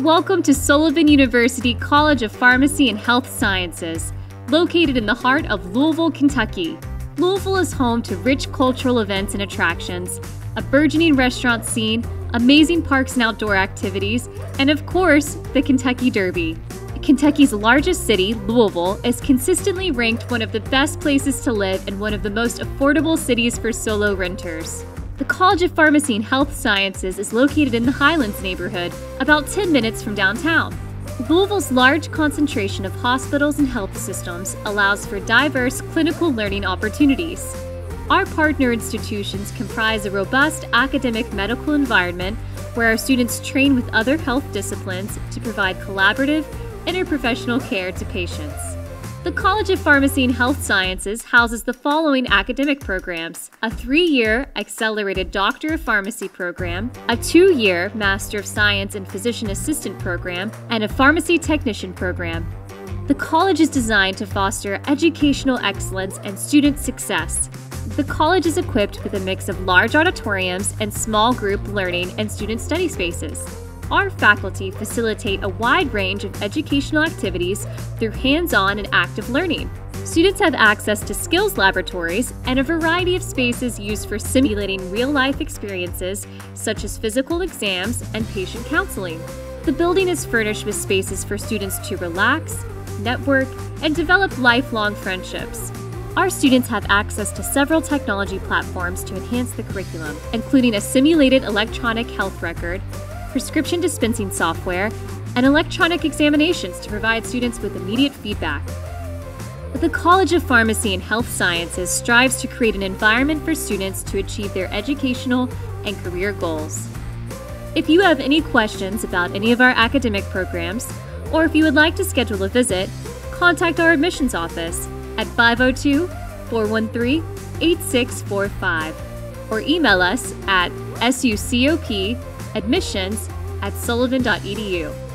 Welcome to Sullivan University College of Pharmacy and Health Sciences, located in the heart of Louisville, Kentucky. Louisville is home to rich cultural events and attractions, a burgeoning restaurant scene, amazing parks and outdoor activities, and of course, the Kentucky Derby. Kentucky's largest city, Louisville, is consistently ranked one of the best places to live and one of the most affordable cities for solo renters. The College of Pharmacy and Health Sciences is located in the Highlands neighborhood, about 10 minutes from downtown. Louisville's large concentration of hospitals and health systems allows for diverse clinical learning opportunities. Our partner institutions comprise a robust academic medical environment where our students train with other health disciplines to provide collaborative, interprofessional care to patients. The College of Pharmacy and Health Sciences houses the following academic programs a three year Accelerated Doctor of Pharmacy program, a two year Master of Science and Physician Assistant program, and a Pharmacy Technician program. The college is designed to foster educational excellence and student success. The college is equipped with a mix of large auditoriums and small group learning and student study spaces. Our faculty facilitate a wide range of educational activities through hands on and active learning. Students have access to skills laboratories and a variety of spaces used for simulating real life experiences, such as physical exams and patient counseling. The building is furnished with spaces for students to relax, network, and develop lifelong friendships. Our students have access to several technology platforms to enhance the curriculum, including a simulated electronic health record, prescription dispensing software, and electronic examinations to provide students with immediate feedback. But The College of Pharmacy and Health Sciences strives to create an environment for students to achieve their educational and career goals. If you have any questions about any of our academic programs, or if you would like to schedule a visit, contact our admissions office at 502 413 8645 or email us at sucop admissions at sullivan.edu.